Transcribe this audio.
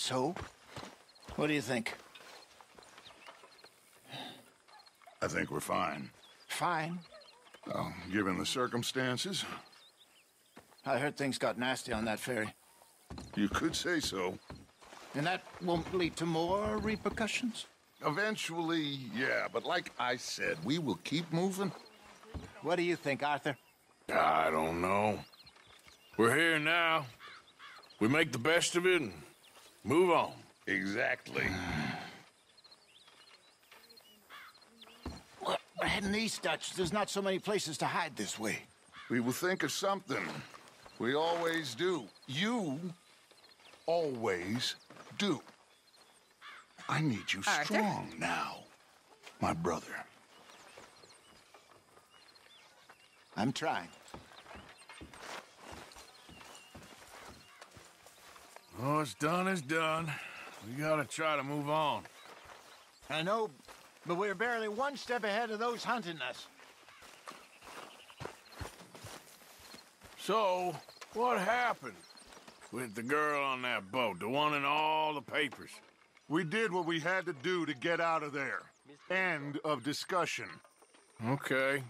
So? What do you think? I think we're fine. Fine. Well, given the circumstances, I heard things got nasty on that ferry. you could say so. And that won't lead to more repercussions? Eventually, yeah, but like I said, we will keep moving. What do you think, Arthur? I don't know. We're here now. We make the best of it and move on. Exactly. Well, heading east, Dutch, there's not so many places to hide this way. We will think of something. We always do. You always do. I need you Arthur? strong now, my brother. I'm trying. Oh, What's done is done. We gotta try to move on. I know, but we're barely one step ahead of those hunting us. So, what happened with the girl on that boat? The one in all the papers? We did what we had to do to get out of there. End of discussion. Okay.